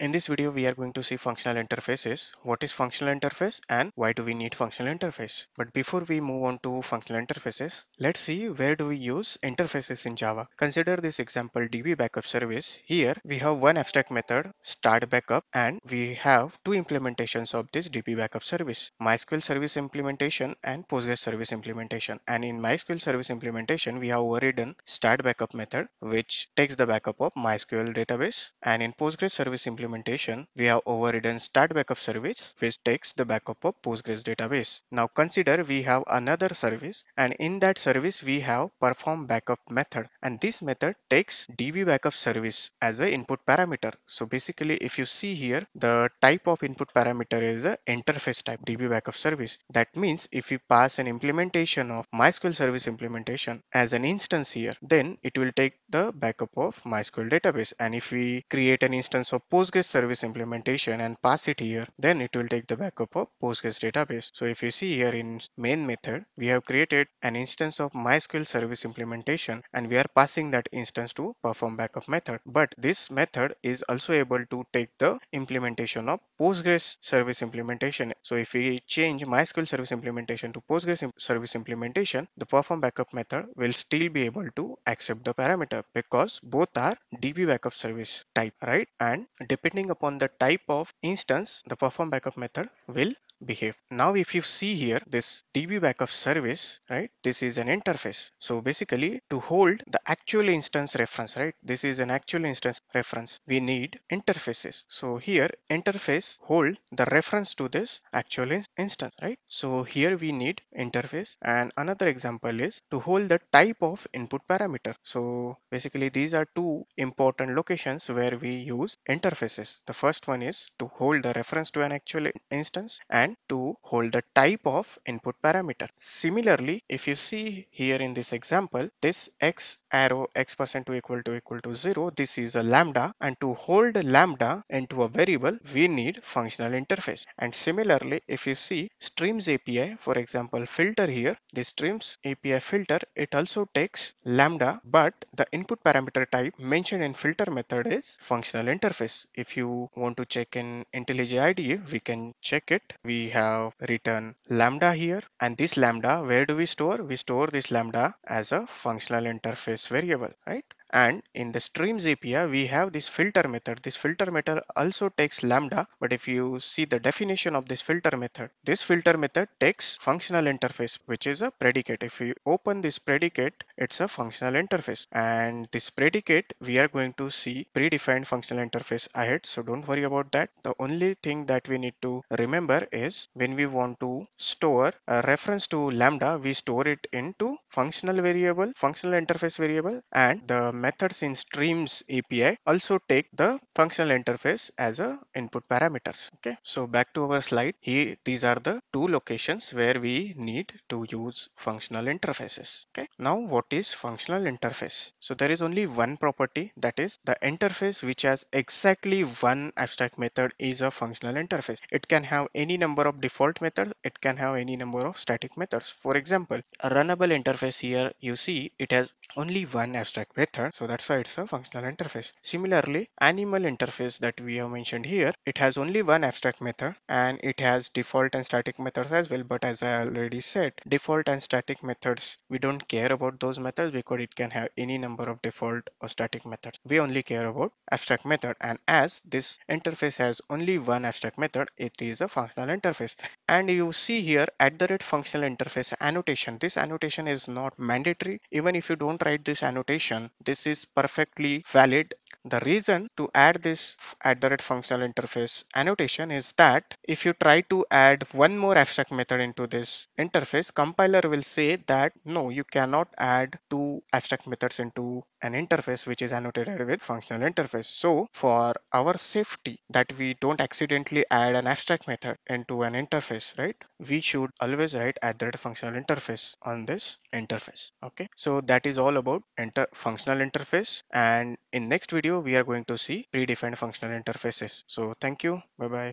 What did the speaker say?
In this video, we are going to see functional interfaces. What is functional interface and why do we need functional interface? But before we move on to functional interfaces, let's see where do we use interfaces in Java. Consider this example DB backup service. Here we have one abstract method start backup and we have two implementations of this DB backup service. MySQL service implementation and Postgres service implementation. And in MySQL service implementation, we have overridden start backup method which takes the backup of MySQL database and in Postgres service implementation, we have overridden start backup service which takes the backup of Postgres database. Now consider we have another service and in that service we have perform backup method and this method takes DB backup service as an input parameter. So basically if you see here the type of input parameter is a interface type DB backup service. That means if we pass an implementation of MySQL service implementation as an instance here then it will take the backup of MySQL database and if we create an instance of Postgres service implementation and pass it here, then it will take the backup of Postgres database. So if you see here in main method, we have created an instance of MySQL service implementation and we are passing that instance to perform backup method. But this method is also able to take the implementation of Postgres service implementation. So if we change MySQL service implementation to Postgres service implementation, the perform backup method will still be able to accept the parameter because both are DB backup service type, right? And depending upon the type of instance, the perform backup method will behave. Now, if you see here, this DB backup service, right? This is an interface. So basically to hold the actual instance reference, right? This is an actual instance reference. We need interfaces. So here interface hold the reference to this actual in instance, right? So here we need interface and another example is to hold the type of input parameter. So basically these are two important locations where we use interfaces. The first one is to hold the reference to an actual instance and two hold the type of input parameter. Similarly, if you see here in this example, this x arrow x percent to equal to equal to zero, this is a lambda and to hold lambda into a variable, we need functional interface. And similarly, if you see streams API, for example, filter here, the streams API filter, it also takes lambda, but the input parameter type mentioned in filter method is functional interface. If you want to check in IntelliJ IDE, we can check it. We have written lambda here and this lambda, where do we store? We store this lambda as a functional interface variable, right? And in the streams API we have this filter method. This filter method also takes lambda. But if you see the definition of this filter method this filter method takes functional interface which is a predicate. If you open this predicate it's a functional interface. And this predicate we are going to see predefined functional interface ahead. So don't worry about that. The only thing that we need to remember is when we want to store a reference to lambda we store it into functional variable functional interface variable and the methods in streams API also take the functional interface as a input parameters. Okay, so back to our slide here. These are the two locations where we need to use functional interfaces. Okay, now what is functional interface? So there is only one property that is the interface which has exactly one abstract method is a functional interface. It can have any number of default methods. It can have any number of static methods. For example, a runnable interface here you see it has only one abstract method so that's why it's a functional interface. Similarly animal interface that we have mentioned here it has only one abstract method and it has default and static methods as well but as i already said default and static methods we don't care about those methods because it can have any number of default or static methods. We only care about abstract method and as this interface has only one abstract method it is a functional interface. And you see here at the rate functional interface annotation this annotation is not mandatory. Even if you don't write this annotation this is perfectly valid the reason to add this at the rate functional interface annotation is that if you try to add one more abstract method into this interface, compiler will say that no, you cannot add two abstract methods into an interface which is annotated with functional interface. So for our safety that we don't accidentally add an abstract method into an interface, right? We should always write at the rate functional interface on this interface. Okay. So that is all about enter functional interface. And in next video, we are going to see predefined functional interfaces. So thank you. Bye bye.